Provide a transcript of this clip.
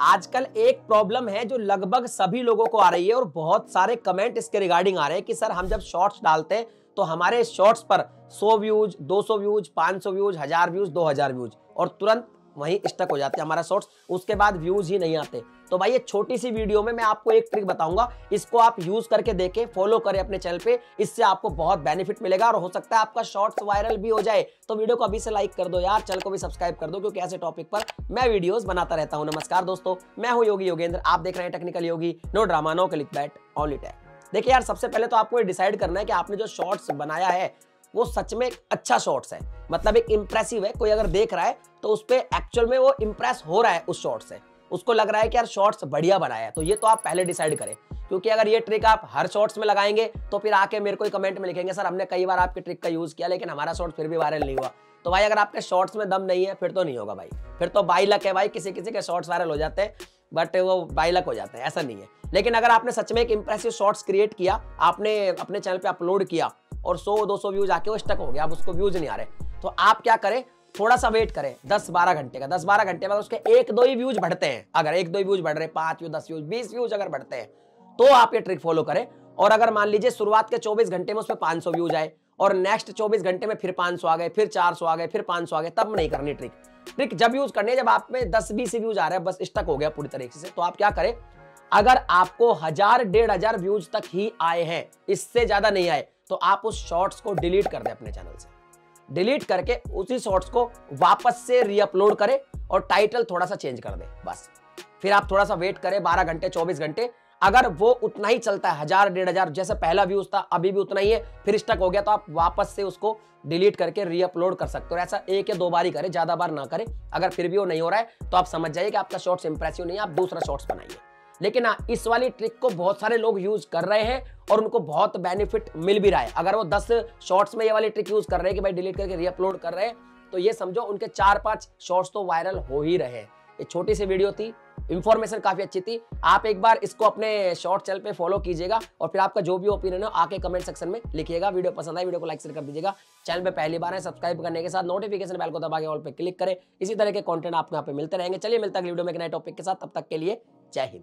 आजकल एक प्रॉब्लम है जो लगभग सभी लोगों को आ रही है और बहुत सारे कमेंट इसके रिगार्डिंग आ रहे हैं कि सर, हम जब शॉर्ट्स डालते हैं तो हमारे शॉर्ट्स पर 100 व्यूज़ 200 व्यूज़ 500 व्यूज़ हज़ार व्यूज़ 2000 व्यूज़ और तुरंत वहीं स्टक हो जाते हैं हमारा शॉर्ट्स उसके बाद व्यूज़ ही नहीं आते। तो भाई ये छोटी सी वीडियो में मैं आपको एक ट्रिक बताऊँगा, इसको आप यूज़ करके देखें फॉलो करें अपने चैनल पे, इससे आपको बहुत बेनिफिट मिलेगा और हो सकता है आपका शॉर्ट्स वायरल भी हो जाए। तो वीडियो को अभी से लाइक कर दो यार चैनल को भी सब्सक्राइब कर दो, क्योंकि ऐसे टॉपिक पर मैं वीडियोस बनाता रहता हूँ। नमस्कार दोस्तों, मैं हूँ योगी योगेंद्र, आप देख रहे हैं technical Yogi no drama no clickbait only tech देखिए यार, सबसे पहले तो आपको डिसाइड करना है कि आपने जो शॉर्ट्स बनाया है, वो सच में अच्छा शॉर्ट्स है। मतलब एक इंप्रेसिव है, कोई अगर देख रहा है तो उस पर एक्चुअल में वो इंप्रेस हो रहा है उस शॉर्ट से। उसको लग रहा है कि यार शॉर्ट्स बढ़िया बनाया है तो ये तो आप पहले डिसाइड करें। क्योंकि अगर ये ट्रिक आप हर शॉर्ट्स में लगाएँगे तो फिर आके मेरे को कमेंट में लिखेंगे, सर, हमने कई बार आपकी ट्रिक का यूज़ किया, लेकिन हमारा शॉर्ट फिर भी वायरल नहीं हुआ। तो भाई, अगर आपके शॉर्ट्स में दम नहीं है, फिर तो नहीं होगा भाई। फिर तो बाई लक है भाई किसी किसी के शॉर्ट्स वायरल हो जाते हैं बट वो बाई लक हो जाते हैं, ऐसा नहीं है। लेकिन अगर आपने सच में एक इंप्रेसिव शॉर्ट्स क्रिएट किया, आपने अपने चैनल पे अपलोड किया, और 100 200 व्यूज़ आके वो स्टक हो गया अब उसको व्यूज़ नहीं आ रहे तो आप क्या करें? थोड़ा सा वेट करें। दस बारह घंटे का। 10-12 घंटे में उसके एक दो ही व्यूज़ बढ़ते हैं। अगर एक दो ही व्यूज़ बढ़ रहे पाँच व्यूज़ दस व्यूज़ बीस व्यूज़ अगर बढ़ते हैं तो आप ये ट्रिक फॉलो करें। और अगर मान लीजिए शुरुआत के 24 घंटे में उस पर पाँच व्यूज़ आए, और नेक्स्ट 24 घंटे में फिर 500 आ गए, फिर 400 आ गए, फिर 500 आ गए, तब नहीं करनी ट्रिक ट्रिक जब यूज़ करनी है, जब आप में 10 20 व्यूज़ आ रहे हैं, बस स्टक हो गया पूरी तरीके से तो आप क्या करें? अगर आपको हज़ार, डेढ़ हज़ार व्यूज़ तक ही आए हैं, इससे ज़्यादा नहीं आए तो आप उस शॉर्ट्स को डिलीट कर दें अपने चैनल से। डिलीट करके उसी शॉर्ट्स को वापस से रीअपलोड करें और टाइटल थोड़ा सा चेंज कर दे, बस। फिर आप थोड़ा सा वेट करें 12 घंटे 24 घंटे। अगर वो उतना ही चलता है, हज़ार, डेढ़ हज़ार, जैसे पहला व्यूज़ था, अभी भी उतना ही है, फिर स्टक हो गया तो आप वापस से उसको डिलीट करके रीअपलोड कर सकते हो। ऐसा एक या दो बार ही करें, ज़्यादा बार ना करें। अगर फिर भी वो नहीं हो रहा है तो आप समझ जाइए कि आपका शॉर्ट्स इंप्रेसिव नहीं है, आप दूसरा शॉर्ट्स बनाइए। लेकिन हाँ इस वाली ट्रिक को बहुत सारे लोग यूज़ कर रहे हैं और उनको बहुत बेनिफिट मिल भी रहा है। अगर वो दस शॉर्ट्स में ये वाली ट्रिक यूज़ कर रहे हैं कि भाई डिलीट करके रीअपलोड कर रहे हैं तो ये समझो उनके चार पाँच शॉर्ट्स तो वायरल हो ही रहे ये छोटी सी वीडियो थी इन्फॉर्मेशन काफ़ी अच्छी थी। आप एक बार इसको अपने शॉर्ट चैनल पे फॉलो कीजिएगा और फिर आपका जो भी ओपिनियन हो, आके कमेंट सेक्शन में लिखिएगा। वीडियो पसंद आए वीडियो को लाइक शेयर कर दीजिएगा। चैनल पे पहली बार है सब्सक्राइब करने के साथ नोटिफिकेशन बेल को दबा के ऑल पे क्लिक करें। इसी तरह के कॉन्टेंट आपको यहाँ पे मिलते रहेंगे। चलिए, मिलता है वीडियो में एक नए टॉपिक के साथ। तब तक के लिए जय हिंद।